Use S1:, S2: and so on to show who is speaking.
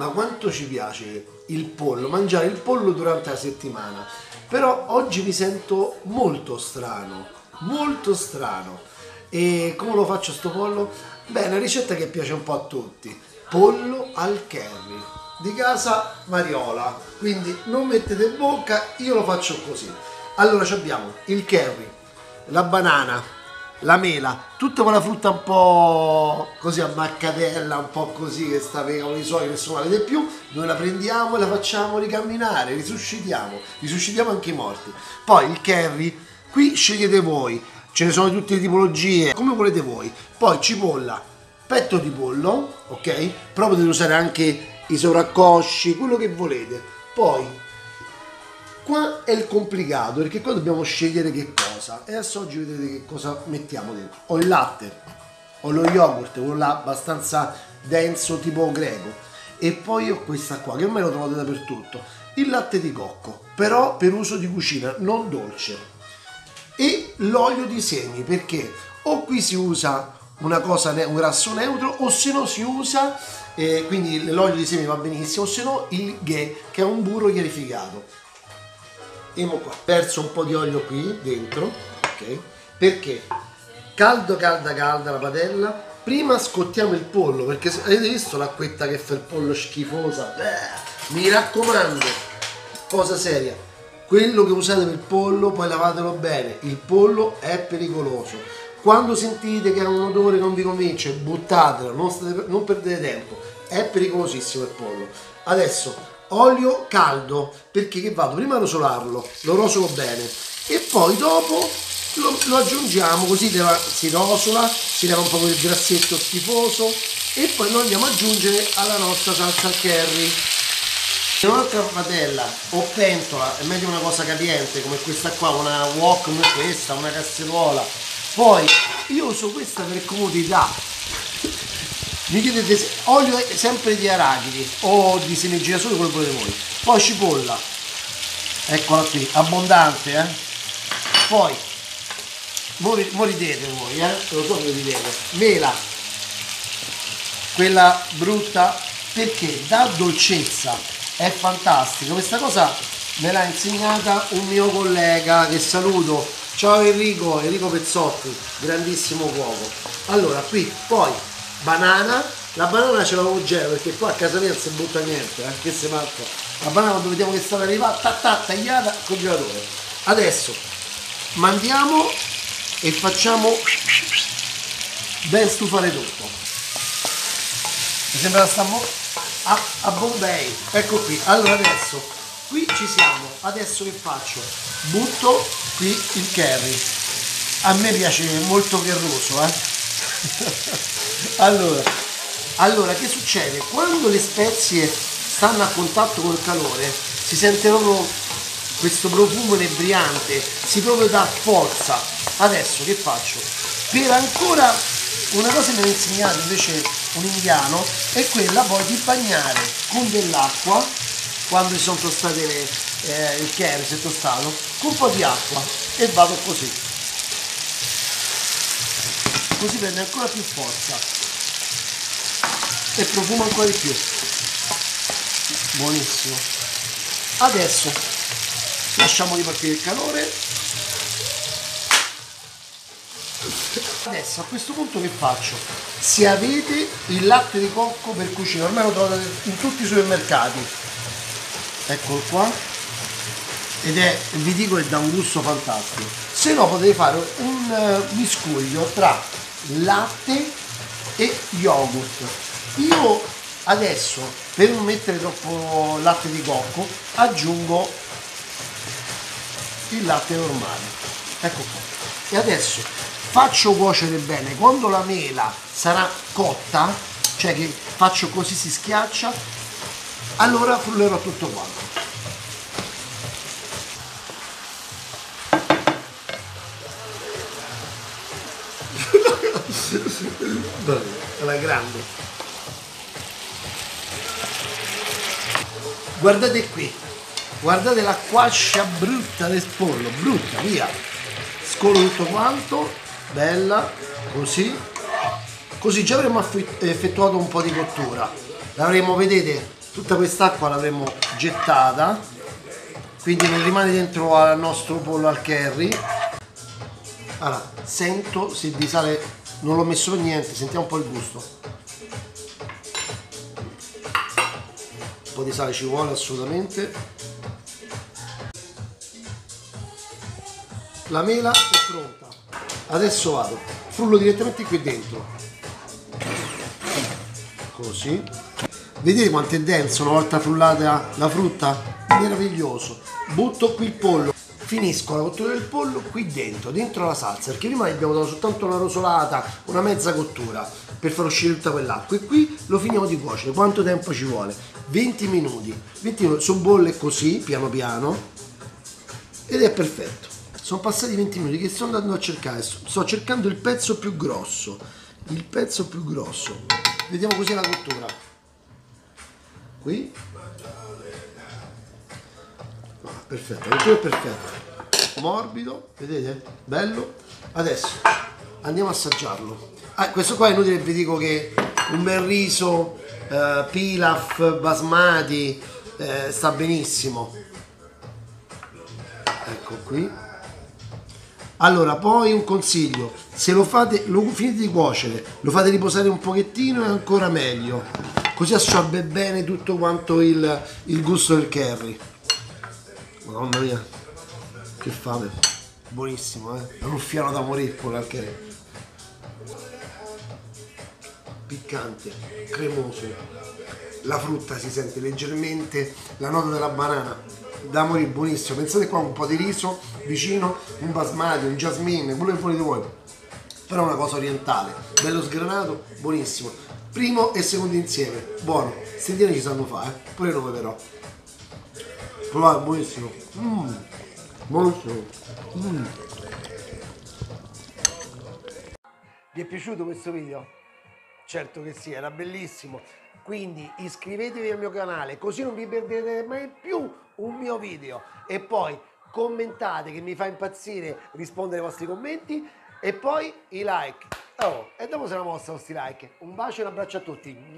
S1: ma quanto ci piace il pollo, mangiare il pollo durante la settimana. Però oggi mi sento molto strano, molto strano. E come lo faccio sto pollo? Beh, una ricetta che piace un po' a tutti. Pollo al curry di casa Mariola. Quindi non mettete in bocca, io lo faccio così. Allora abbiamo il curry, la banana, la mela, tutta quella frutta un po' così a maccatella, un po' così che sta con i suoi, nessuno la vede più, noi la prendiamo e la facciamo ricamminare, risuscitiamo, risuscitiamo anche i morti. Poi il curry, qui scegliete voi, ce ne sono di tutte le tipologie, come volete voi. Poi cipolla, petto di pollo, ok? Però potete usare anche i sovraccosci, quello che volete. Poi qua è il complicato perché qua dobbiamo scegliere che cosa. E adesso oggi vedrete che cosa mettiamo dentro. Ho il latte ho lo yogurt quello là abbastanza denso tipo greco. E poi ho questa qua che ormai lo trovate dappertutto. Il latte di cocco però per uso di cucina non dolce. E l'olio di semi perché o qui si usa una cosa un grasso neutro o se no si usa eh, quindi l'olio di semi va benissimo o se no il ghee che è un burro chiarificato emo qua. Perso un po' di olio qui dentro ok? Perché? Caldo calda calda la padella. Prima scottiamo il pollo perché avete visto l'acquetta che fa il pollo schifosa? Beh, mi raccomando cosa seria? Quello che usate per il pollo poi lavatelo bene. Il pollo è pericoloso. Quando sentite che ha un odore che non vi convince buttatelo non, state, non perdete tempo. È pericolosissimo il pollo. Adesso olio caldo perché che vado? Prima a rosolarlo lo rosolo bene. E poi dopo lo, lo aggiungiamo così leva, si rosola si leva un po' quel grassetto schifoso e poi lo andiamo ad aggiungere alla nostra salsa al curry. In un'altra padella o pentola è meglio una cosa capiente come questa qua una wok come questa una casseruola. Poi io uso questa per comodità mi chiedete olio sempre di arachidi o di semi girasole quello che volete voi. Poi cipolla. Eccola qui abbondante eh. Poi mori, moridete voi eh? Lo so che ridete. Mela. Quella brutta perché dà dolcezza è fantastico questa cosa me l'ha insegnata un mio collega che saluto. Ciao Enrico Enrico Pezzotti grandissimo cuoco. Allora qui poi banana. La banana ce l'avevo già perché qua a casa mia non si butta niente eh? che se matto la banana quando vediamo che sta per arrivare ta, ta, tagliata congelatore. Adesso mandiamo e facciamo ben stufare tutto. Mi sembra sta a, a Bombay. Ecco qui. Allora adesso qui ci siamo. Adesso che faccio? Butto qui il curry. A me piace molto cherroso eh allora, allora, che succede? Quando le spezie stanno a contatto col calore, si sente proprio questo profumo inebriante, si proprio dà forza. Adesso che faccio? Per ancora una cosa che mi ha insegnato invece un indiano è quella poi di bagnare con dell'acqua quando si sono tostate le, eh, il curry si è tostato con un po' di acqua e vado così così prende ancora più forza. E profuma ancora di più. Buonissimo. Adesso lasciamo ripartire il calore. Adesso a questo punto che faccio? se avete il latte di cocco per cucina ormai lo trovate in tutti i supermercati. Eccolo qua. Ed è vi dico che dà un gusto fantastico. Se no potete fare un uh, miscuglio tra latte e yogurt. Io adesso, per non mettere troppo latte di cocco, aggiungo il latte normale. Ecco qua. E adesso faccio cuocere bene. Quando la mela sarà cotta, cioè che faccio così si schiaccia, allora frullerò tutto quanto. Alla grande. Guardate qui. Guardate la quascia brutta del pollo. Brutta via. Scolo tutto quanto. Bella. Così. Così già avremo effettuato un po' di cottura. L'avremo vedete tutta quest'acqua l'avremo gettata. Quindi non rimane dentro al nostro pollo al curry allora sento se di sale non l'ho messo per niente sentiamo un po' il gusto. Un po' di sale ci vuole assolutamente. La mela è pronta. Adesso vado. Frullo direttamente qui dentro. Così. Vedete quanto è denso una volta frullata la frutta? Meraviglioso. Butto qui il pollo finisco la cottura del pollo qui dentro dentro la salsa perché prima abbiamo dato soltanto una rosolata una mezza cottura per far uscire tutta quell'acqua. E qui lo finiamo di cuocere. Quanto tempo ci vuole? 20 minuti. 20 minuti. Su bolle così piano piano ed è perfetto. Sono passati 20 minuti che sto andando a cercare. Sto cercando il pezzo più grosso. Il pezzo più grosso. Vediamo così la cottura. Qui perfetto, cottura è perfetta morbido, vedete? bello. Adesso andiamo a assaggiarlo. Ah, questo qua è inutile vi dico che un bel riso eh, pilaf basmati eh, sta benissimo. Ecco qui. Allora poi un consiglio. Se lo fate lo finite di cuocere lo fate riposare un pochettino è ancora meglio. Così assorbe bene tutto quanto il, il gusto del curry Madonna mia, che fame. Buonissimo, eh. Ruffiano da morire con l'archere. Piccante, cremoso. La frutta si sente leggermente, la nota della banana. Da morire, buonissimo. Pensate qua un po' di riso vicino, un basmati, un jasmine, quello che volete voi. Però una cosa orientale. Bello sgranato, buonissimo. Primo e secondo insieme. Buono. Sentieri ci sanno fare, eh. Pure noi però. Provate, buonissimo. Mm, buonissimo. Mm. Vi è piaciuto questo video? Certo che sì, era bellissimo. Quindi iscrivetevi al mio canale così non vi perderete mai più un mio video. E poi commentate che mi fa impazzire rispondere ai vostri commenti e poi i like. Oh, e dopo se la mostra questi like. Un bacio e un abbraccio a tutti.